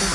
Hi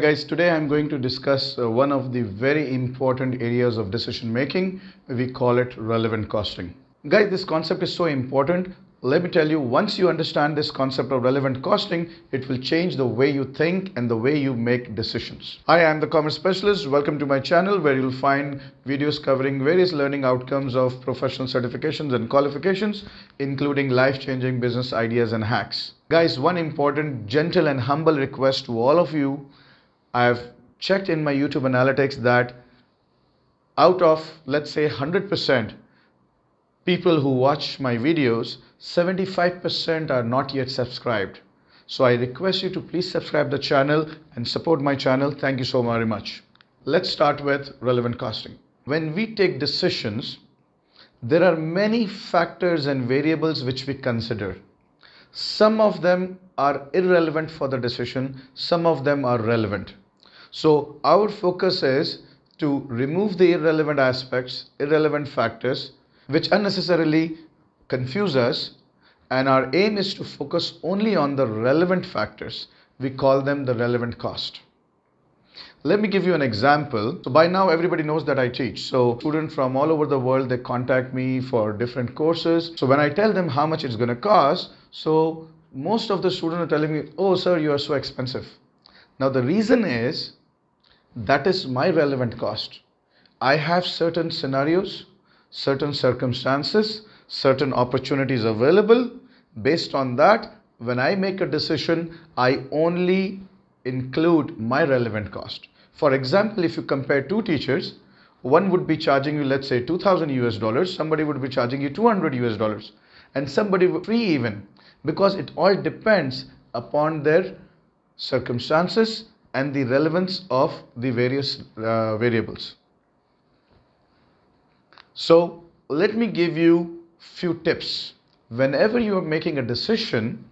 guys, today I'm going to discuss uh, one of the very important areas of decision making. We call it relevant costing. Guys, this concept is so important. Let me tell you, once you understand this concept of relevant costing, it will change the way you think and the way you make decisions. Hi, I'm the commerce specialist. Welcome to my channel where you'll find videos covering various learning outcomes of professional certifications and qualifications, including life changing business ideas and hacks. Guys, one important, gentle, and humble request to all of you I've checked in my YouTube analytics that out of, let's say, 100% people who watch my videos, 75% are not yet subscribed. So I request you to please subscribe the channel and support my channel. Thank you so very much. Let's start with relevant costing. When we take decisions, there are many factors and variables which we consider. Some of them are irrelevant for the decision, some of them are relevant. So our focus is to remove the irrelevant aspects, irrelevant factors, which unnecessarily confuse us. And our aim is to focus only on the relevant factors. We call them the relevant cost. Let me give you an example. So by now everybody knows that I teach. So students from all over the world, they contact me for different courses. So when I tell them how much it's going to cost, so most of the students are telling me, oh sir, you are so expensive. Now the reason is that is my relevant cost. I have certain scenarios, certain circumstances, certain opportunities available. Based on that, when I make a decision, I only include my relevant cost. For example, if you compare two teachers, one would be charging you, let's say, 2000 US dollars, somebody would be charging you 200 US dollars, and somebody free even, because it all depends upon their circumstances and the relevance of the various uh, variables. So let me give you few tips. Whenever you are making a decision,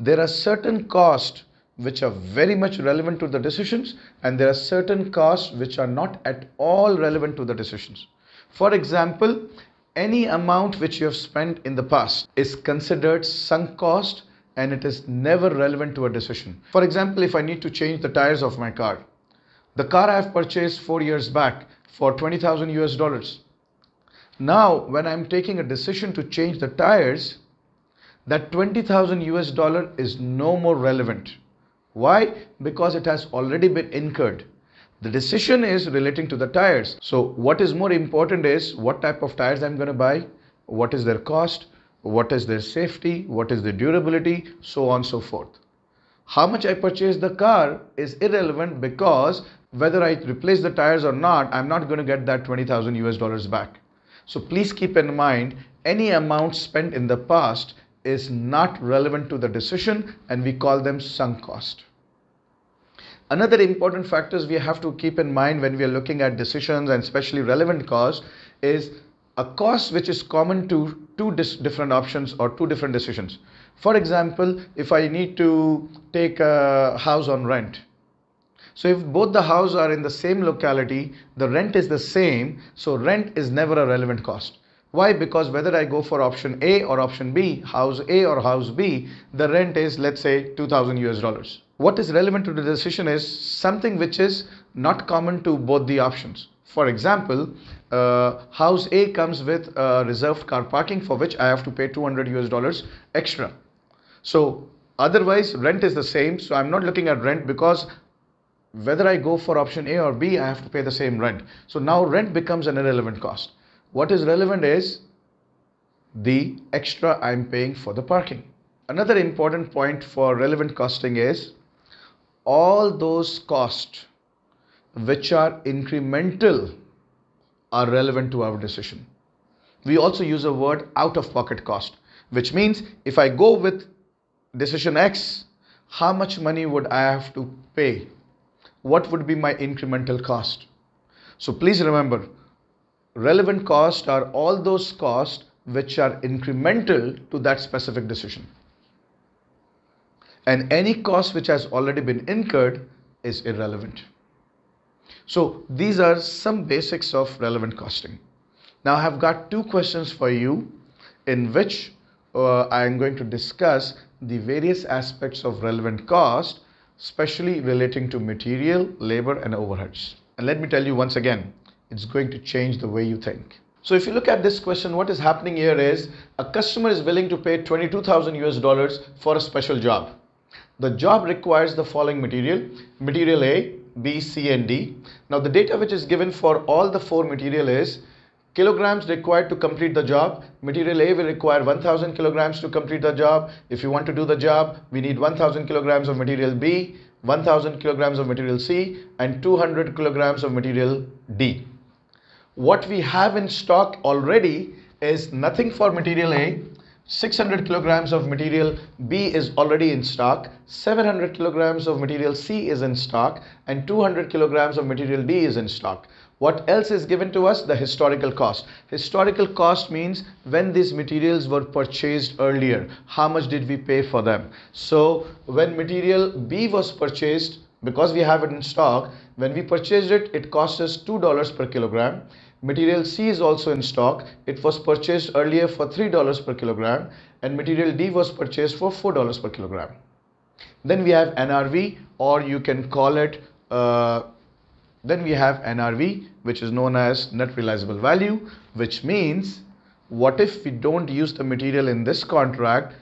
there are certain costs which are very much relevant to the decisions and there are certain costs which are not at all relevant to the decisions. For example, any amount which you have spent in the past is considered sunk cost and it is never relevant to a decision. For example, if I need to change the tires of my car, the car I have purchased four years back for 20,000 US dollars. Now, when I'm taking a decision to change the tires, that 20,000 US dollar is no more relevant. Why? Because it has already been incurred. The decision is relating to the tires. So, what is more important is what type of tires I'm going to buy, what is their cost, what is their safety, what is their durability, so on and so forth. How much I purchase the car is irrelevant because whether I replace the tires or not, I'm not going to get that 20,000 US dollars back. So please keep in mind any amount spent in the past is not relevant to the decision and we call them sunk cost. Another important factors we have to keep in mind when we are looking at decisions and especially relevant cost is a cost which is common to two different options or two different decisions. For example, if I need to take a house on rent. So if both the houses are in the same locality, the rent is the same, so rent is never a relevant cost. Why? Because whether I go for option A or option B, house A or house B, the rent is let's say 2000 US dollars. What is relevant to the decision is something which is not common to both the options. For example, uh, house A comes with uh, reserved car parking for which I have to pay 200 US dollars extra. So otherwise rent is the same. So I'm not looking at rent because whether I go for option A or B, I have to pay the same rent. So now rent becomes an irrelevant cost. What is relevant is the extra I'm paying for the parking. Another important point for relevant costing is all those costs which are incremental are relevant to our decision. We also use a word out of pocket cost, which means if I go with decision X, how much money would I have to pay? What would be my incremental cost? So please remember, relevant costs are all those costs which are incremental to that specific decision. And any cost which has already been incurred is irrelevant. So these are some basics of relevant costing. Now I have got two questions for you. in which uh, I am going to discuss the various aspects of relevant cost, especially relating to material, labor, and overheads. And let me tell you once again, it's going to change the way you think. So if you look at this question, what is happening here is a customer is willing to pay 22,000 US dollars for a special job. The job requires the following material, material A, B, C and D. Now the data which is given for all the four material is kilograms required to complete the job. Material A will require 1000 kilograms to complete the job. If you want to do the job, we need 1000 kilograms of material B, 1000 kilograms of material C and 200 kilograms of material D. What we have in stock already is nothing for material A, 600 kilograms of material B is already in stock, 700 kilograms of material C is in stock and 200 kilograms of material D is in stock. What else is given to us? The historical cost. Historical cost means when these materials were purchased earlier, how much did we pay for them? So when material B was purchased, because we have it in stock, when we purchased it, it cost us $2 per kilogram. Material C is also in stock. It was purchased earlier for $3 per kilogram and material D was purchased for $4 per kilogram. Then we have NRV or you can call it uh, then we have NRV, which is known as net realizable value, which means what if we don't use the material in this contract,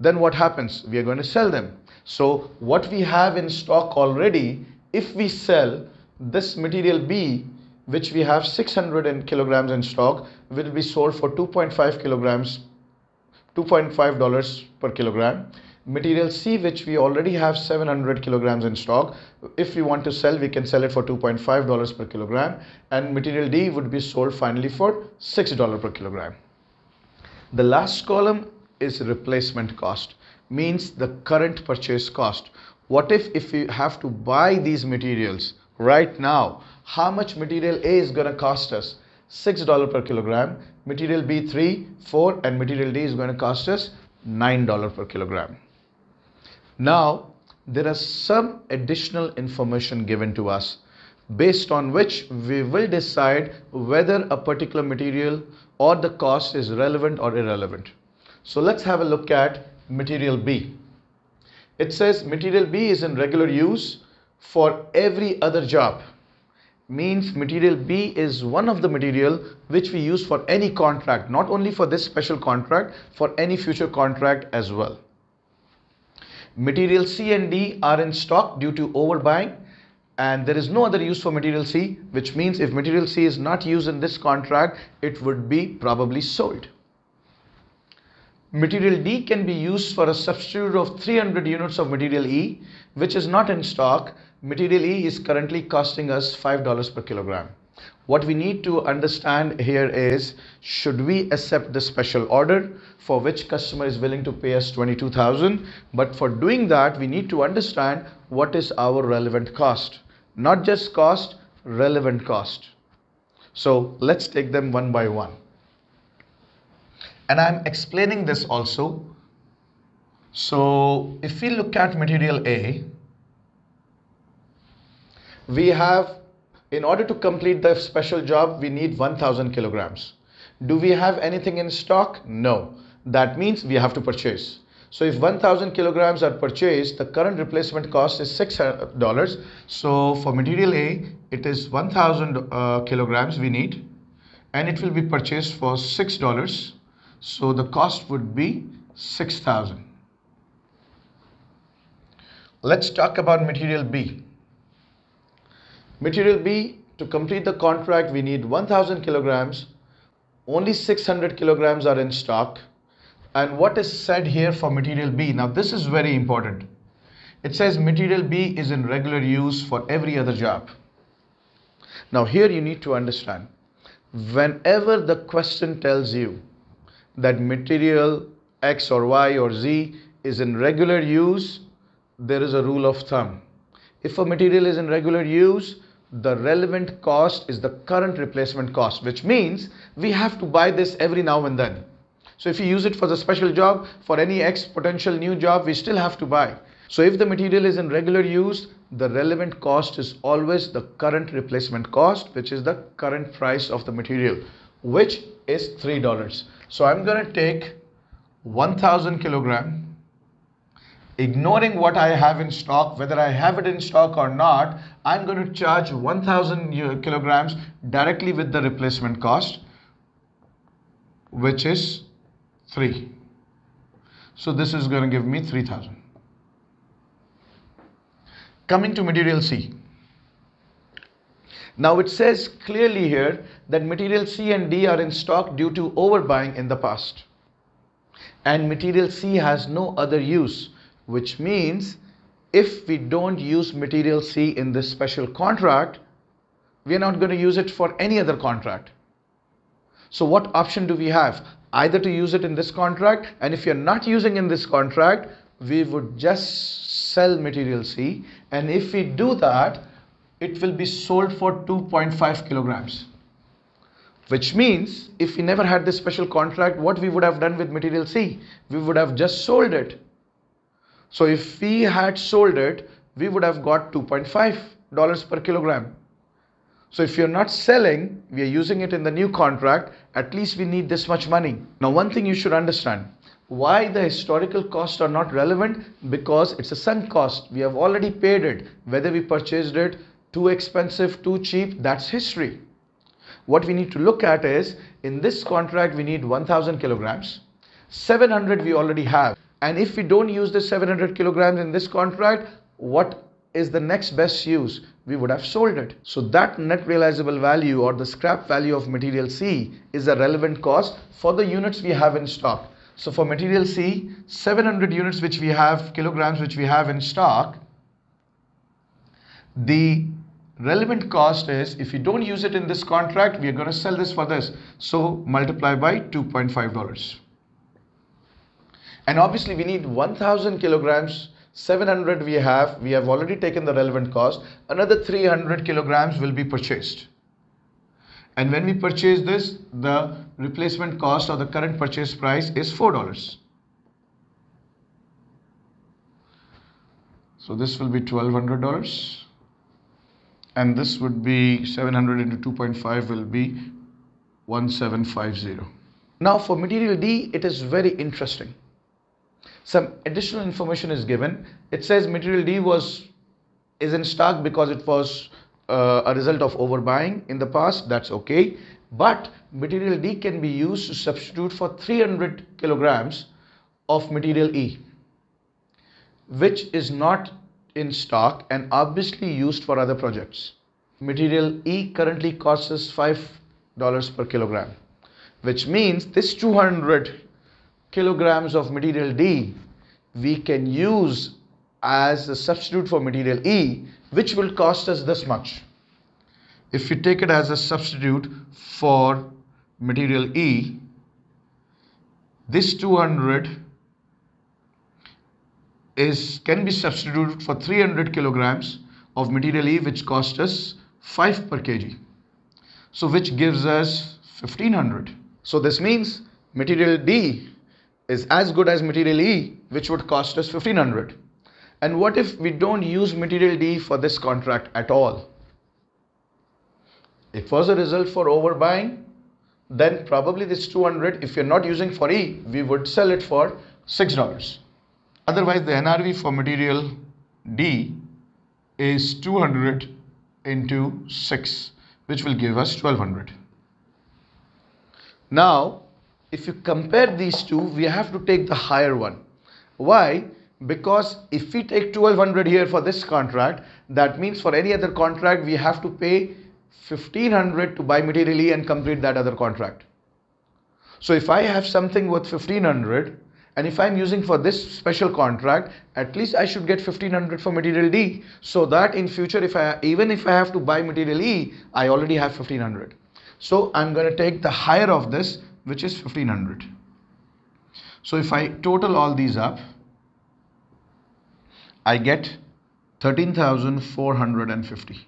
then what happens? We are going to sell them. So what we have in stock already, if we sell this material B, which we have 600 kilograms in stock, will be sold for 2.5 kilograms, 2.5 dollars per kilogram material C which we already have 700 kilograms in stock. If we want to sell we can sell it for 2.5 dollars per kilogram. And material D would be sold finally for 6 dollar per kilogram. The last column is replacement cost means the current purchase cost. What if if we have to buy these materials right now how much material A is going to cost us? $6 per kilogram material B 3 4 and material D is going to cost us $9 per kilogram now, there is some additional information given to us based on which we will decide whether a particular material or the cost is relevant or irrelevant. So let's have a look at material B. It says material B is in regular use for every other job. Means material B is one of the material which we use for any contract, not only for this special contract, for any future contract as well. Material C and D are in stock due to overbuying and there is no other use for material C which means if material C is not used in this contract it would be probably sold. Material D can be used for a substitute of 300 units of material E which is not in stock. Material E is currently costing us $5 per kilogram. What we need to understand here is should we accept the special order for which customer is willing to pay us 22,000 but for doing that we need to understand what is our relevant cost. Not just cost relevant cost. So let's take them one by one. And I'm explaining this also. So if we look at material A we have in order to complete the special job, we need 1000 kilograms. Do we have anything in stock? No. That means we have to purchase. So if 1000 kilograms are purchased, the current replacement cost is $6. So for material A, it is 1000 uh, kilograms we need and it will be purchased for $6. So the cost would be 6000 Let's talk about material B. Material B, to complete the contract, we need 1000 kilograms. Only 600 kilograms are in stock. And what is said here for material B? Now, this is very important. It says material B is in regular use for every other job. Now, here you need to understand whenever the question tells you that material X or Y or Z is in regular use, there is a rule of thumb. If a material is in regular use, the relevant cost is the current replacement cost, which means we have to buy this every now and then. So if you use it for the special job, for any X potential new job, we still have to buy. So if the material is in regular use, the relevant cost is always the current replacement cost, which is the current price of the material, which is $3. So I'm going to take 1000 kilogram, ignoring what I have in stock, whether I have it in stock or not, I'm going to charge 1000 uh, kilograms directly with the replacement cost, which is 3. So this is going to give me 3000. Coming to material C. Now it says clearly here that material C and D are in stock due to overbuying in the past. And material C has no other use, which means if we don't use material C in this special contract, we are not going to use it for any other contract. So what option do we have? Either to use it in this contract and if you're not using in this contract, we would just sell material C and if we do that, it will be sold for 2.5 kilograms which means if we never had this special contract what we would have done with material C we would have just sold it so if we had sold it we would have got 2.5 dollars per kilogram so if you're not selling we are using it in the new contract at least we need this much money now one thing you should understand why the historical costs are not relevant because it's a sunk cost we have already paid it whether we purchased it too expensive, too cheap, that's history. What we need to look at is in this contract, we need 1000 kilograms. 700 we already have. And if we don't use the 700 kilograms in this contract, what is the next best use? We would have sold it. So that net realizable value or the scrap value of material C is a relevant cost for the units we have in stock. So for material C, 700 units which we have, kilograms which we have in stock, the relevant cost is if you don't use it in this contract we are going to sell this for this so multiply by 2.5 dollars and obviously we need 1000 kilograms 700 we have we have already taken the relevant cost another 300 kilograms will be purchased and when we purchase this the replacement cost or the current purchase price is four dollars so this will be twelve hundred dollars and this would be 700 into 2.5 will be 1750. Now for material D, it is very interesting. Some additional information is given. It says material D was is in stock because it was uh, a result of overbuying in the past. That's okay. But material D can be used to substitute for 300 kilograms of material E, which is not in stock and obviously used for other projects. Material E currently costs us $5 per kilogram, which means this 200 kilograms of material D we can use as a substitute for material E, which will cost us this much. If we take it as a substitute for material E, this 200 is can be substituted for 300 kilograms of material E which cost us 5 per kg. So which gives us 1500. So this means material D is as good as material E which would cost us 1500. And what if we don't use material D for this contract at all? It was a result for overbuying, then probably this 200 if you're not using for E, we would sell it for $6. Otherwise, the NRV for material D is 200 into 6, which will give us 1200. Now, if you compare these two, we have to take the higher one. Why? Because if we take 1200 here for this contract, that means for any other contract, we have to pay 1500 to buy material E and complete that other contract. So if I have something worth 1500 and if I'm using for this special contract at least I should get 1500 for material D so that in future if I even if I have to buy material E I already have 1500 so I'm going to take the higher of this which is 1500 so if I total all these up I get 13450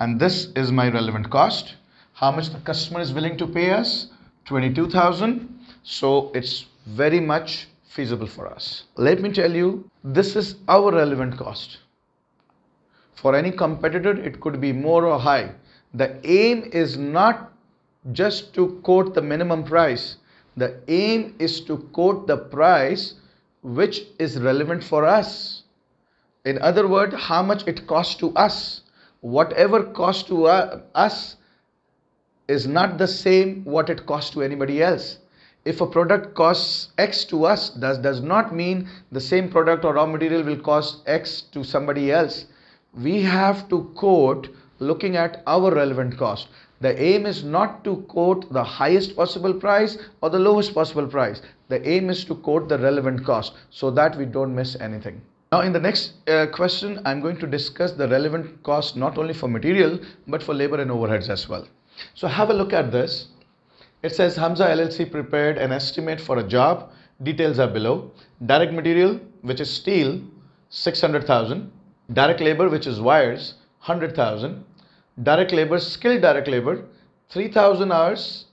and this is my relevant cost how much the customer is willing to pay us 22000 so it's very much feasible for us. Let me tell you, this is our relevant cost. For any competitor, it could be more or high. The aim is not just to quote the minimum price. The aim is to quote the price which is relevant for us. In other words, how much it costs to us. Whatever cost to uh, us is not the same what it costs to anybody else. If a product costs X to us, does does not mean the same product or raw material will cost X to somebody else. We have to quote looking at our relevant cost. The aim is not to quote the highest possible price or the lowest possible price. The aim is to quote the relevant cost so that we don't miss anything. Now in the next uh, question, I'm going to discuss the relevant cost not only for material but for labor and overheads as well. So have a look at this. It says Hamza LLC prepared an estimate for a job. Details are below. Direct material, which is steel, 600,000. Direct labor, which is wires, 100,000 direct labor, skilled direct labor, 3000 hours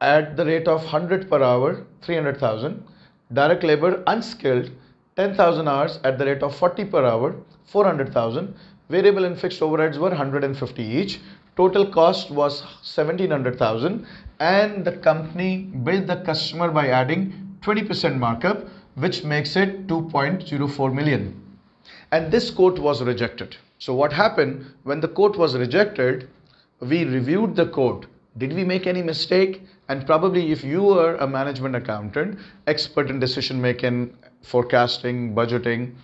at the rate of 100 per hour, 300,000. Direct labor, unskilled, 10,000 hours at the rate of 40 per hour, 400,000. Variable and fixed overheads were 150 each. Total cost was 1700,000 and the company billed the customer by adding 20% markup which makes it 2.04 million. And this quote was rejected. So what happened when the quote was rejected, we reviewed the quote. Did we make any mistake? And probably if you are a management accountant, expert in decision making, forecasting, budgeting,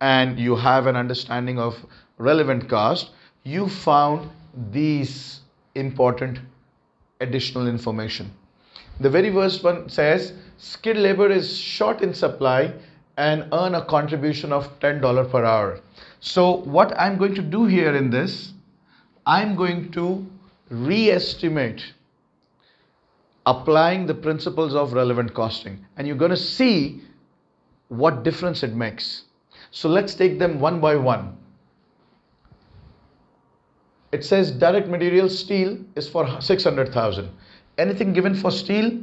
and you have an understanding of relevant cost, you found these important additional information. The very first one says skilled labor is short in supply and earn a contribution of $10 per hour. So what I'm going to do here in this, I'm going to re-estimate applying the principles of relevant costing and you're going to see what difference it makes. So let's take them one by one. It says direct material steel is for 600,000. Anything given for steel?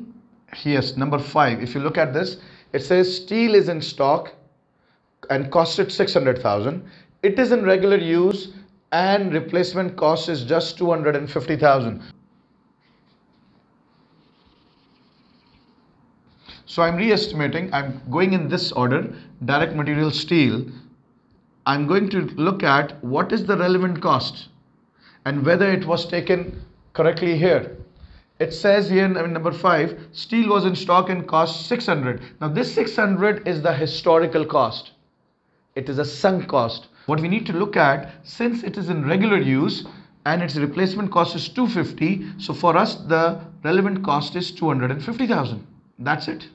Yes, number five. If you look at this, it says steel is in stock and costed 600,000 it is in regular use and replacement cost is just 250,000. So I'm re-estimating, I'm going in this order, direct material steel. I'm going to look at what is the relevant cost and whether it was taken correctly here. It says here in number 5, steel was in stock and cost 600. Now this 600 is the historical cost. It is a sunk cost. What we need to look at, since it is in regular use and its replacement cost is 250, so for us the relevant cost is 250,000. That's it.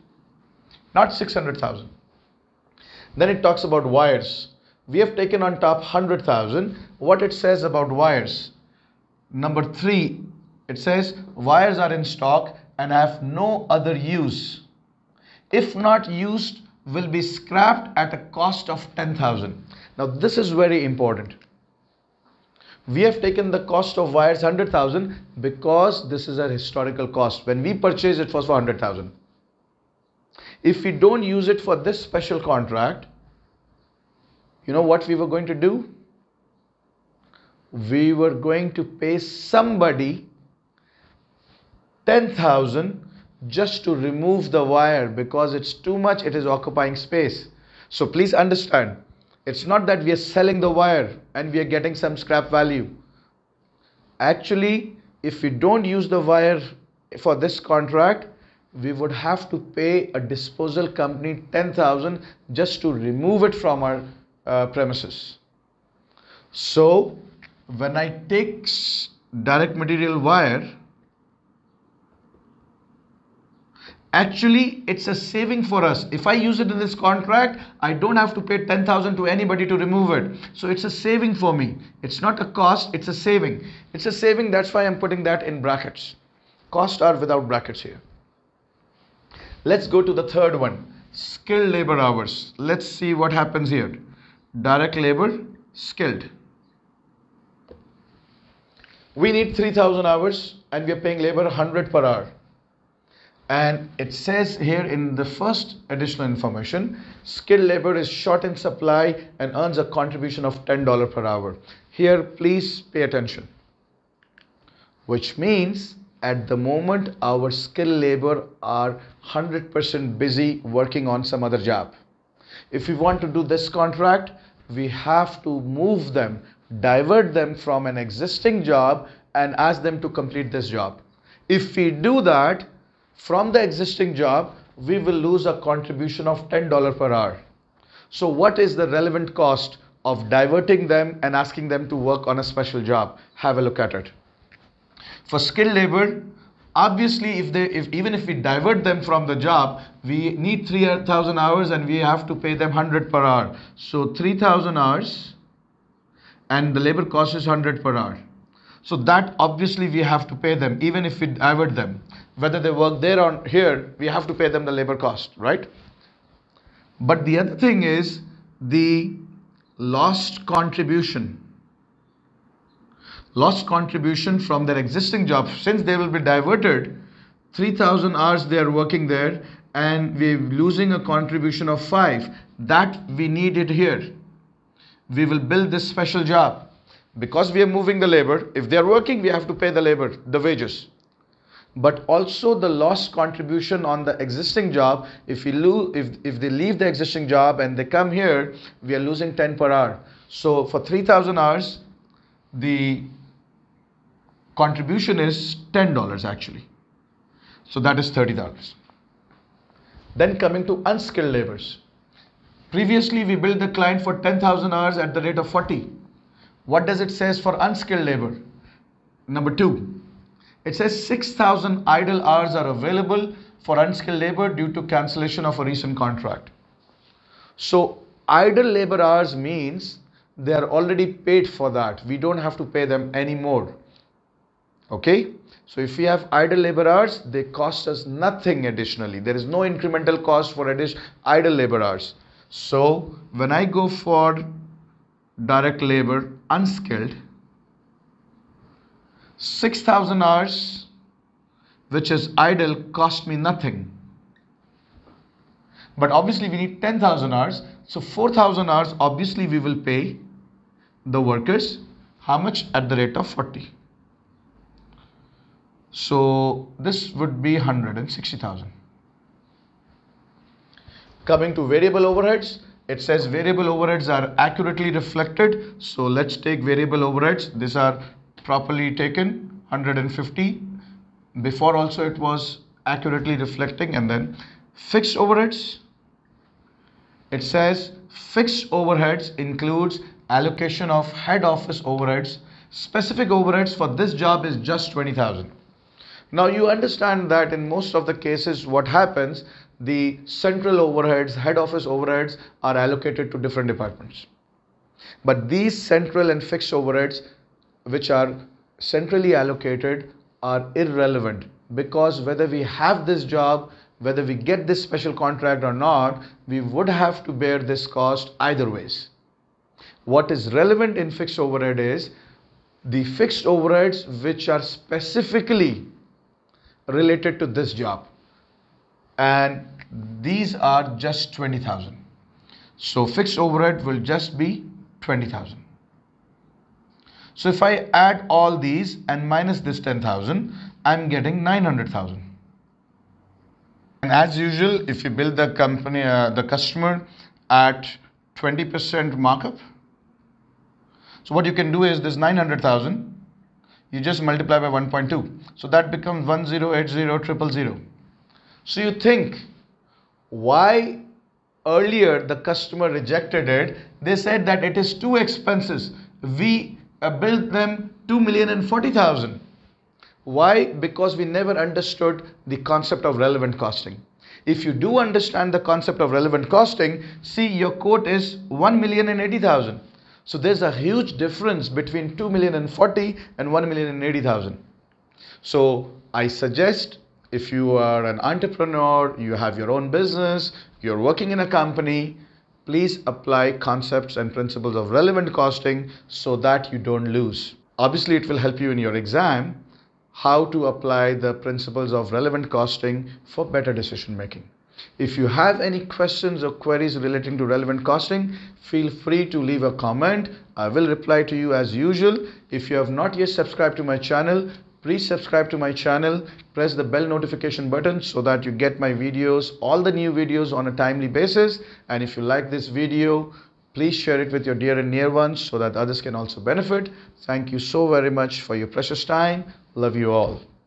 Not 600,000. Then it talks about wires. We have taken on top 100,000. What it says about wires? Number 3, it says wires are in stock and have no other use. If not used, will be scrapped at a cost of 10,000. Now this is very important. We have taken the cost of wires 100,000 because this is a historical cost. When we purchased it was for 100,000. If we don't use it for this special contract, you know what we were going to do? We were going to pay somebody 10,000 just to remove the wire because it's too much, it is occupying space. So please understand, it's not that we are selling the wire and we are getting some scrap value. Actually, if we don't use the wire for this contract, we would have to pay a disposal company 10,000 just to remove it from our uh, premises. So when I take direct material wire actually it's a saving for us. If i use it in this contract i don't have to pay 10000 to anybody to remove it. So it's a saving for me. It's not a cost it's a saving. It's a saving that's why i'm putting that in brackets. Cost are without brackets here. Let's go to the third one. Skilled labor hours. Let's see what happens here. Direct labor skilled. We need 3000 hours and we are paying labor 100 per hour and it says here in the first additional information skilled labor is short in supply and earns a contribution of $10 per hour here please pay attention which means at the moment our skilled labor are 100% busy working on some other job. If we want to do this contract, we have to move them, divert them from an existing job and ask them to complete this job. If we do that from the existing job, we will lose a contribution of $10 per hour. So what is the relevant cost of diverting them and asking them to work on a special job? Have a look at it. For skilled labor, obviously if they if even if we divert them from the job, we need 3000 hours and we have to pay them 100 per hour. So 3000 hours and the labor cost is 100 per hour. So that obviously we have to pay them even if we divert them. Whether they work there or here, we have to pay them the labor cost, right? But the other thing is the lost contribution. Lost contribution from their existing job. Since they will be diverted, 3000 hours they are working there and we're losing a contribution of 5. That we need it here. We will build this special job. Because we are moving the labor, if they are working, we have to pay the labor, the wages but also the lost contribution on the existing job if we lose if, if they leave the existing job and they come here we are losing 10 per hour. So for 3000 hours the contribution is $10 actually. So that is $30 then coming to unskilled laborers previously we billed the client for 10000 hours at the rate of 40 what does it says for unskilled labor? Number 2 it says 6,000 idle hours are available for unskilled labor due to cancellation of a recent contract. So idle labor hours means they are already paid for that. We don't have to pay them anymore. Okay. So if we have idle labor hours, they cost us nothing additionally. There is no incremental cost for idle labor hours. So when I go for direct labor unskilled, 6000 hours which is idle cost me nothing. But obviously we need 10000 hours. So 4000 hours obviously we will pay the workers how much at the rate of 40 so this would be 160000 coming to variable overheads it says variable overheads are accurately reflected. So let's take variable overheads. These are properly taken 150 before also it was accurately reflecting and then fixed overheads. It says fixed overheads includes allocation of head office overheads. Specific overheads for this job is just 20000 now you understand that in most of the cases what happens the central overheads head office overheads are allocated to different departments. But these central and fixed overheads which are centrally allocated are irrelevant. Because whether we have this job whether we get this special contract or not we would have to bear this cost either ways. What is relevant in fixed overhead is the fixed overheads which are specifically related to this job. And these are just 20000 so fixed overhead will just be 20000 so if I add all these and minus this 10,000, I'm getting 900,000. And as usual, if you build the company, uh, the customer at 20% markup, so what you can do is this 900,000, you just multiply by 1.2. So that becomes 1080 So you think why earlier the customer rejected it? They said that it is too expensive. We uh, built them 2 million and 40,000. Why? Because we never understood the concept of relevant costing. If you do understand the concept of relevant costing, see your quote is 1 million and 80,000. So there's a huge difference between 2 million and 40 and 1 million and 80,000. So I suggest if you are an entrepreneur, you have your own business, you're working in a company, please apply concepts and principles of relevant costing so that you don't lose. Obviously, it will help you in your exam how to apply the principles of relevant costing for better decision making. If you have any questions or queries relating to relevant costing, feel free to leave a comment. I will reply to you as usual. If you have not yet subscribed to my channel, please subscribe to my channel. Press the bell notification button so that you get my videos all the new videos on a timely basis. And if you like this video please share it with your dear and near ones so that others can also benefit. Thank you so very much for your precious time. Love you all